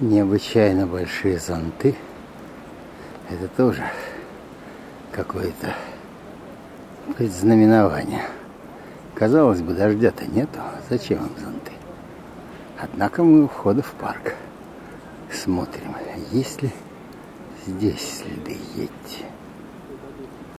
необычайно большие зонты. Это тоже какое-то предзнаменование. Казалось бы, дождя-то нету. Зачем им зонты? Однако мы у входа в парк смотрим, есть ли здесь следы Йети.